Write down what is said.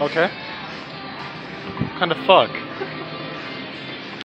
Okay. What kind of fuck?